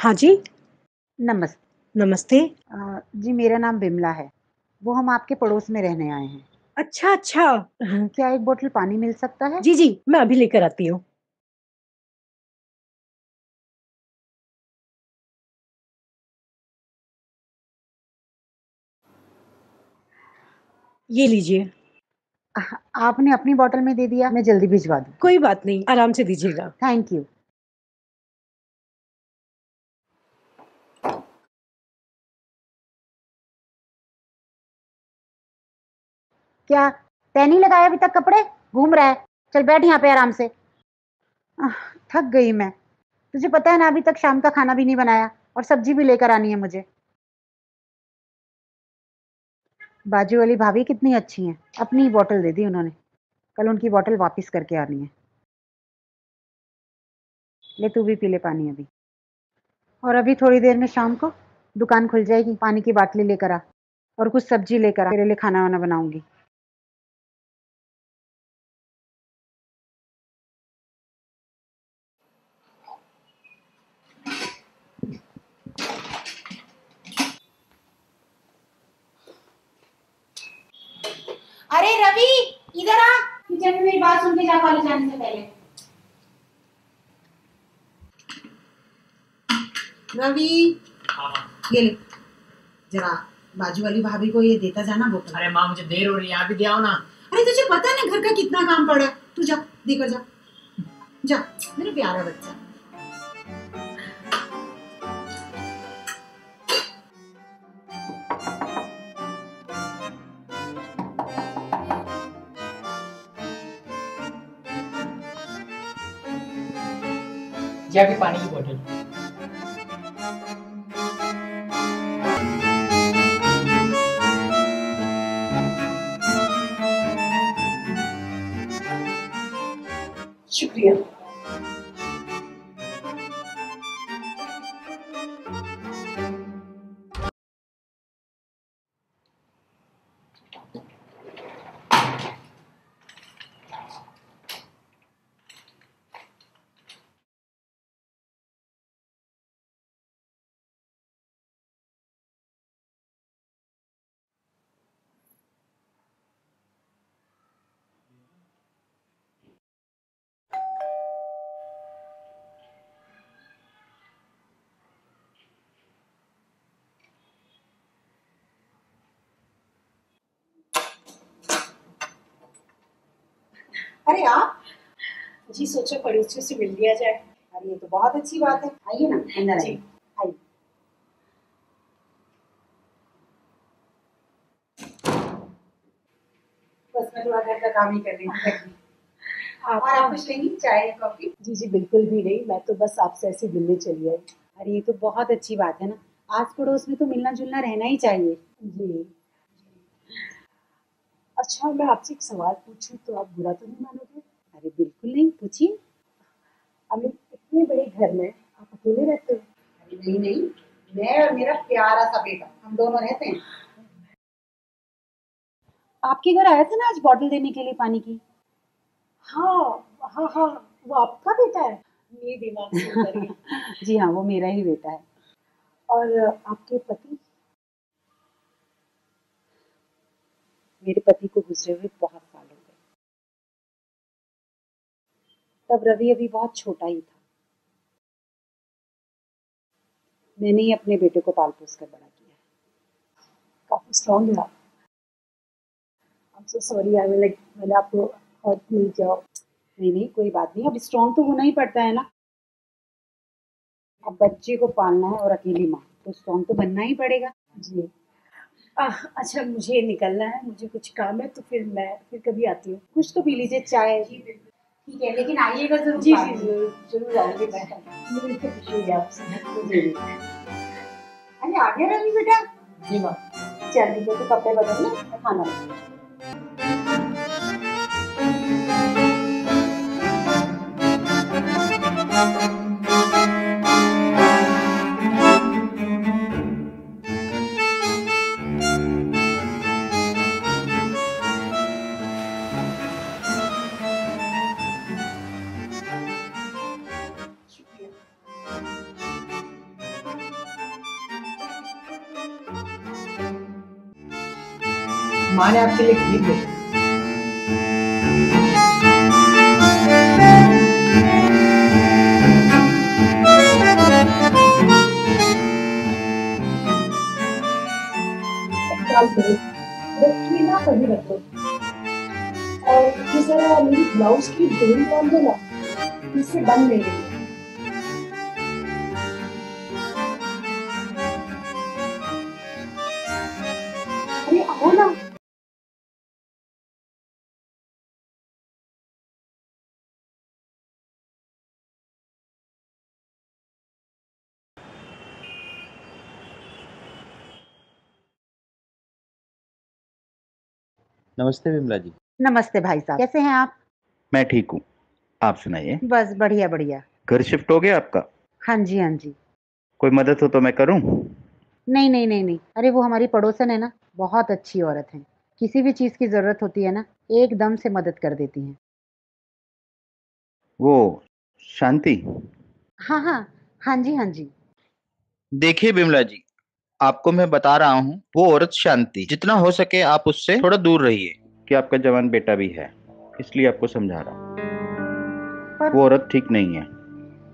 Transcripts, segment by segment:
हाँ जी, नमस्ते नमस्ते। अ, जी मेरा नाम बिमला है। वो हम आपके पड़ोस में रहने आए हैं। अच्छा, अच्छा। क्या 1 बॉटल पानी मिल सकता है? जी, जी, मैं अभी लेकर आती हूँ। ये लीजिए। आपने अपनी बॉटल में दे दिया, मैं जल्दी भिजवा दूँ। कोई बात नहीं, आराम से दीजिएगा। Thank you. क्या तय नहीं लगाया अभी तक कपड़े? घूम रहा है। चल बैठ यहाँ पे आराम से। थक गई मैं। तुझे पता है ना अभी तक शाम का खाना भी नहीं बनाया और सब्ज़ी भी लेकर आनी है मुझे। बाजू वाली भाभी कितनी अच्छी हैं। अपनी बॉटल दे दी उन्होंने। कल उनकी बॉटल वापस करके आनी है। ले तू भी पी ले पानी अभी। और अभी थोड़ी देर में शाम को दुकान खुल जाएगी, पानी की बाटली लेकर आ और कुछ सब्ज़ी लेकर आ, तेरे लिए खाना-वाना बनाऊँगी। अरे रवि इधर आ। किचन में मेरी बात सुन के जा कॉलेज जाने से पहले। रवि। ये ले। जरा बाजू वाली भाभी को ये देता जाना बोतल अरे माँ मुझे देर हो रही है आप भी दे आओ ना। अरे तुझे पता है ना घर का कितना काम पड़ा है। तू जा देकर जा। जा मेरा प्यारा बच्चा। ये फिर पानी की बोतल शुक्रिया। अरे आप जी, सोचा पड़ोसियों से मिल लिया जाए। अरे ये तो बहुत अच्छी बात है आइए ना अंदर जी। आइए बस मैं थोड़ा घर का काम ही कर रही हूँ आप और आप कुछ लेंगी चाय या कॉफ़ी जी, जी, बिल्कुल भी नहीं। मैं तो बस आपसे ऐसे मिलने चली आई। अरे ये तो बहुत अच्छी बात है ना आस पड़ोस में तो मिलना जुलना रहना ही चाहिए जी। अच्छा, मैं आपसे एक सवाल पूछूँ तो आप बुरा तो नहीं मानोगे? अरे बिल्कुल नहीं पूछिए हम इतने बड़े घर में आप अकेले रहते हो? अरे नहीं नहीं मैं और मेरा प्यारा सा बेटा हम दोनों रहते हैं आपके घर आया था ना आज बॉटल देने के लिए पानी की हाँ, हाँ, हाँ, वो आपका बेटा है? मेरे दिमाग से जी हाँ वो मेरा ही बेटा है और आपके पति? मेरे पति को गुजरे हुए बहुत साल हो गए तब रवि अभी बहुत छोटा ही था। मैंने ही अपने बेटे को पाल पोस कर बड़ा किया। काफ़ी स्ट्रॉन्ग है आप sorry, I mean, like, मैंने आपको हर्ट नहीं किया। नहीं नहीं कोई बात नहीं अब स्ट्रॉन्ग तो होना ही पड़ता है ना। अब बच्चे को पालना है और अकेली माँ तो स्ट्रॉन्ग तो बनना ही पड़ेगा। जी। आ, अच्छा मुझे निकलना है मुझे कुछ काम है तो फिर मैं फिर कभी आती हूँ। कुछ तो पी लीजिए चाय। ठीक है लेकिन आइएगा ज़रूर जी जी ज़रूर ज़रूर आऊँगी मैं। मिलकर खुशी होगी आपसे। जी अरे आ गया रवि बेटा? जी माँ। चल तो कपड़े बदलना खाना बना माँ ने आपके लिए खरीद भेजा और मेरी ब्लाउज की डोरी बाँध दो ना, इससे बंद नहीं नमस्ते विमला जी। नमस्ते भाई साहब। कैसे हैं आप? मैं ठीक हूँ। आप सुनाइए। बस बढ़िया बढ़िया। घर शिफ्ट हो गया आपका? हाँ जी हाँ जी। कोई मदद हो तो मैं करूँ? नहीं नहीं नहीं नहीं। अरे वो हमारी पड़ोसन है ना बहुत अच्छी औरत है। किसी भी चीज़ की ज़रूरत होती है ना एकदम से मदद कर देती हैं। वो शांति? हाँ हाँ। हाँ जी हाँ जी। देखिए विमला जी आपको मैं बता रहा हूँ वो औरत शांति। जितना हो सके आप उससे थोड़ा दूर रहिए। कि आपका जवान बेटा भी है इसलिए आपको समझा रहा हूँ। वो औरत ठीक नहीं है।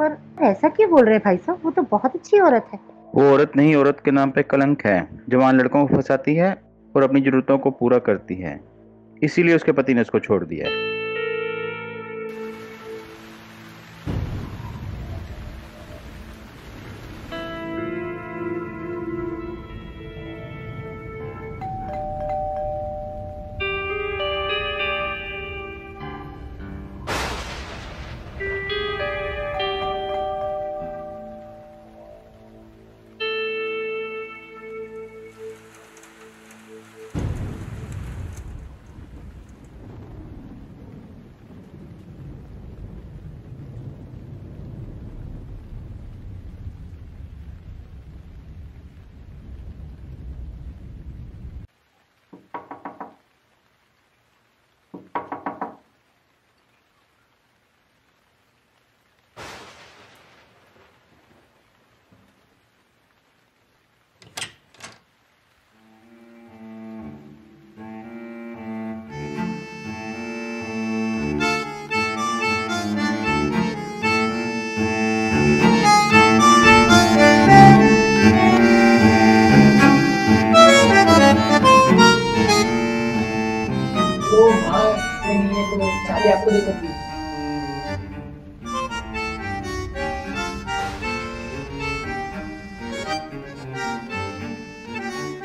पर ऐसा क्यों बोल रहे भाई साहब? वो तो बहुत अच्छी औरत है। वो औरत नहीं औरत के नाम पे कलंक है। जवान लड़कों को फंसाती है और अपनी जरूरतों को पूरा करती है। इसीलिए उसके पति ने उसको छोड़ दिया है। तो आपको देकर दी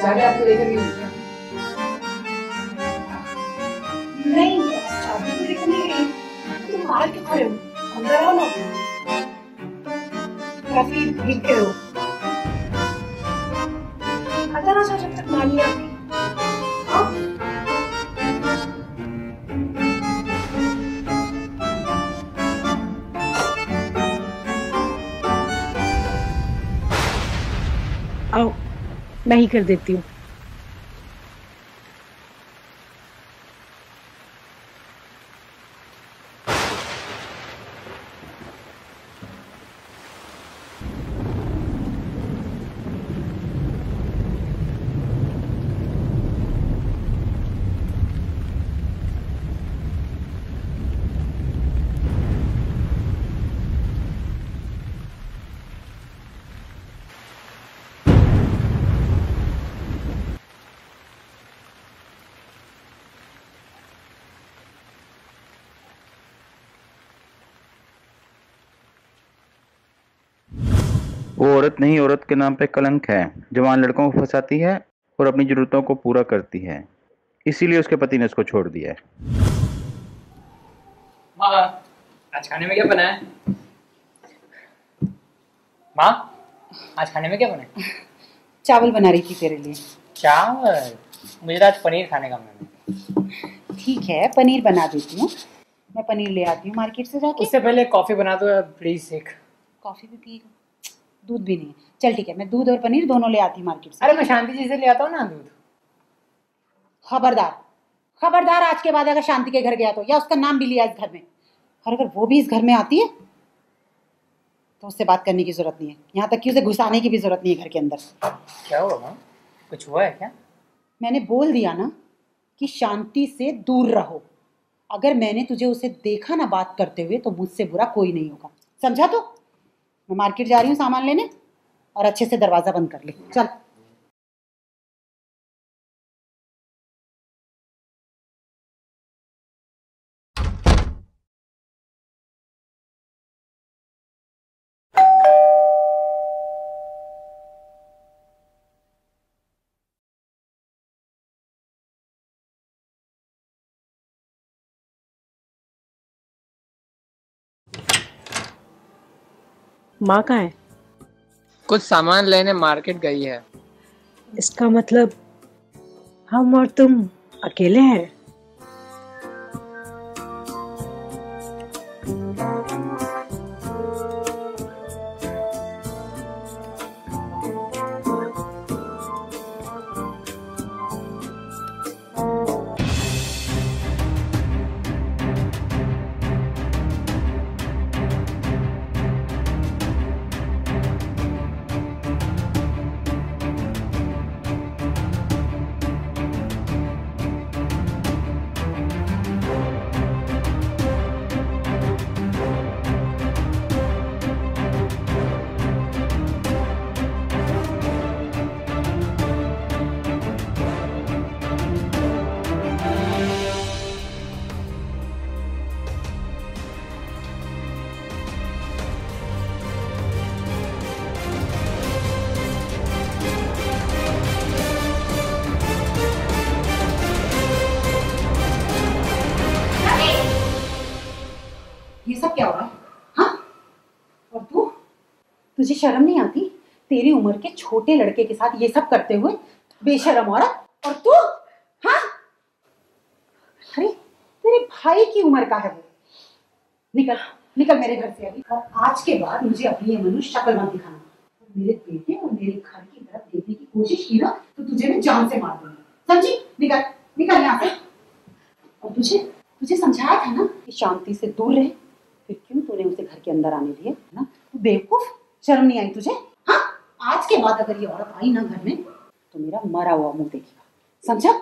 चाबी आपको क्या? नहीं तो लेकर नहीं गई तुम बाहर क्यों खड़े हो? अंदर आओ ना। काफ़ी भीग गए हो। अंदर आ जाओ जब तक नानी आती मैं ही कर देती हूँ। वो औरत नहीं औरत के नाम पे कलंक है जवान लड़कों को फंसाती है और अपनी जरूरतों को पूरा करती है। इसीलिए उसके पति ने उसको छोड़ दिया है। माँ आज खाने में क्या बना है? माँ आज खाने में क्या बना है? चावल बना रही थी तेरे लिए। चावल? मुझे तो आज पनीर खाने का मन है। ठीक है पनीर बना देती हूँ। मैं पनीर ले आती हूँ मार्केट से जाके। उससे पहले कॉफ़ी बना दो प्लीज़ एक। कॉफ़ी भी पिएगा दूध भी नहीं है। चल ठीक है मैं दूध और पनीर दोनों ले आती हूँ मार्केट से। अरे मैं शांति जी से ले आता हूँ ना दूध? खबरदार खबरदार आज के बाद अगर शांति के घर गया तो या उसका नाम भी लिया इस घर में। और अगर वो भी इस घर में आती है तो उससे बात करने की ज़रूरत नहीं है। यहाँ तक कि उसे घुसाने की भी ज़रूरत नहीं है घर के अंदर। क्या हुआ माँ? कुछ हुआ है क्या? मैंने बोल दिया ना कि शांति से दूर रहो। अगर मैंने तुझे उसे देखा ना बात करते हुए तो मुझसे बुरा कोई नहीं होगा। समझा तो? मैं मार्केट जा रही हूँ सामान लेने और अच्छे से दरवाज़ा बंद कर ले। चल। माँ कहाँ है? कुछ सामान लेने मार्केट गई है। इसका मतलब हम और तुम अकेले हैं? तुझे शर्म नहीं आती। तेरी उम्र के छोटे लड़के के साथ ये सब करते हुए बेशरम औरत और तू हाँ? अरे, तेरे भाई की उम्र का है वो। निकल निकल मेरे घर से अभी। और आज के बाद मुझे अपनी ये मनुष्य शक्ल मत दिखाना। मेरे बेटे और मेरे घर की तरफ़ देखने की कोशिश की ना तो तुझे मैं जान से मार दूँगी। समझी? निकल निकल यहाँ से। और तुझे तुझे समझाया था ना कि शांति से दूर रहे, फिर क्यों तूने उसे घर के अंदर आने दिया ना? तू बेवकूफ़ शर्म नहीं आई तुझे? हाँ? आज के बाद अगर ये औरत आई ना घर में तो मेरा मरा हुआ मुँह देखेगा। समझा?